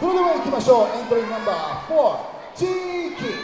それでは行きましょう。エントリーナンバー4地域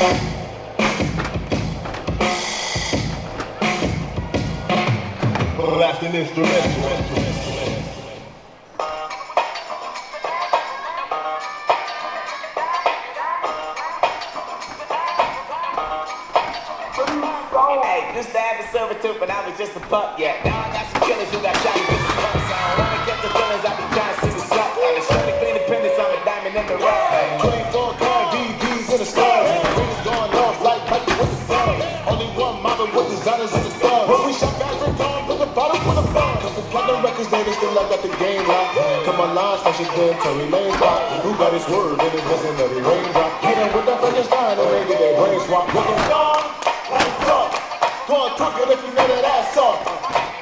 Hey, used to have a silver tooth, but I was just a pup, yeah. Now I got some killers who got shot the pump. I don't wanna get the feelings, I be to. I I'm a diamond in the rough. 24 car Platinum records later, still I got the game locked. Come on, lines, fashion good, Tory Lane rock. Who got his word, and it wasn't every raindrop. Hit him with that Frankenstein, and they get their brains swapped. Looking gone, lights up. Going crooked if you know that ass off.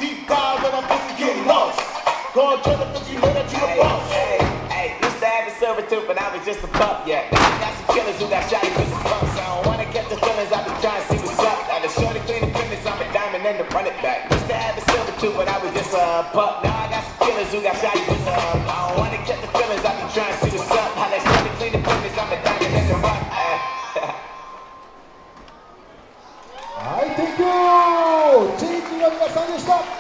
Deep dive when I'm busy getting lost. Going turn up if you know that you the Hey, boss. hey, hey, used to have a tooth, but I was just a pup, yeah. I got some killers who got shot with the pump. So I don't wanna I was just a pup. Now I got some killers who got shot with I don't wanna get the feelings, I been trying to see what's up. How they trying to clean the business, I've been dying at the rock. はい、Thank you! 地域の皆さんでした